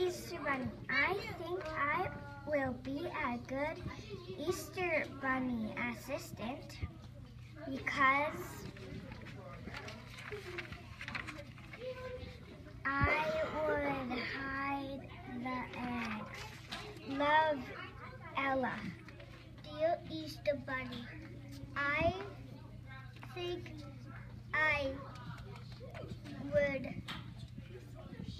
Easter Bunny. I think I will be a good Easter Bunny assistant because I would hide the eggs. Love Ella. Dear Easter Bunny, I think I would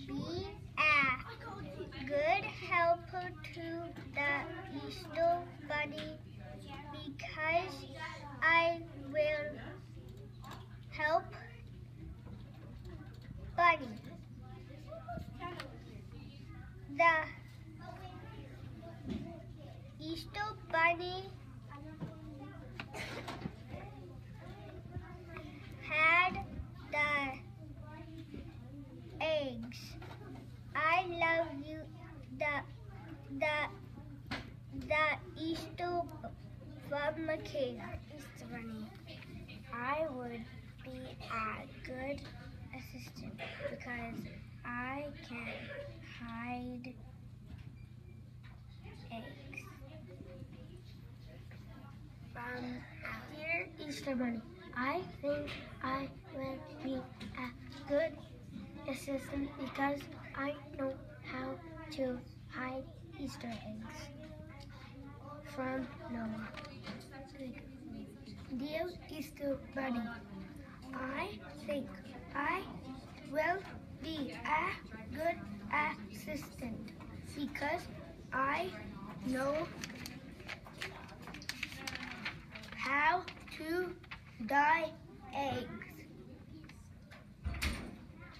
be a good helper to the Because I will help Bunny. The Easter Bunny had the eggs. I love you, the the the Easter from Michaela. Easter Bunny. I would be a good assistant because I can hide eggs from Dear Easter Bunny, I think I will be a good assistant because I know how to hide Easter eggs from Noah. Dear Easter Bunny, I think I will be a good assistant because I know how to dye eggs.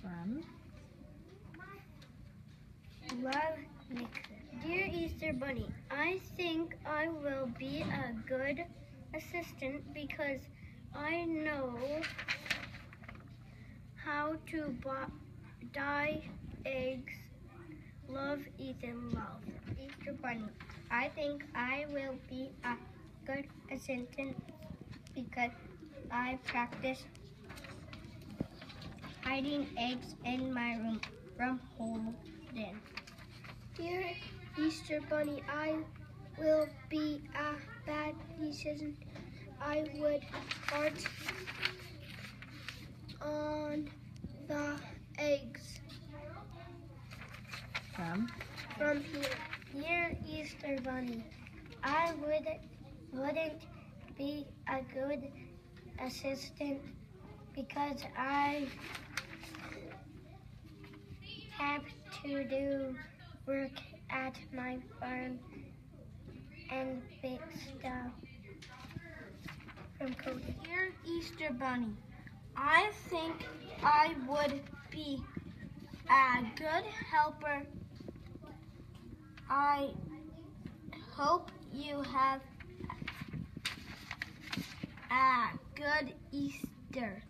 From Love Nixon. Dear Easter Bunny, I think I will be a good assistant because I know how to dye eggs. Love Ethan Love. Easter Bunny, I think I will be a good assistant because I practice hiding eggs in my room from Holden. Dear Easter Bunny, I will be a bad decision. I would fart on the eggs from from here. Dear Easter Bunny, I would wouldn't be a good assistant because I have to do work at my farm and fix stuff from Cody. Dear Easter Bunny, I think I would be a good helper. I hope you have a good Easter.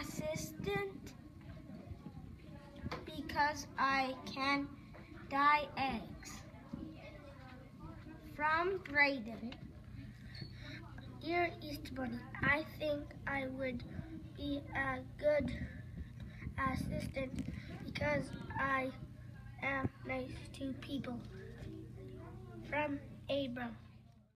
Assistant because I can dye eggs. From Braden. Dear Easter Bunny, I think I would be a good assistant because I am nice to people. From Abram.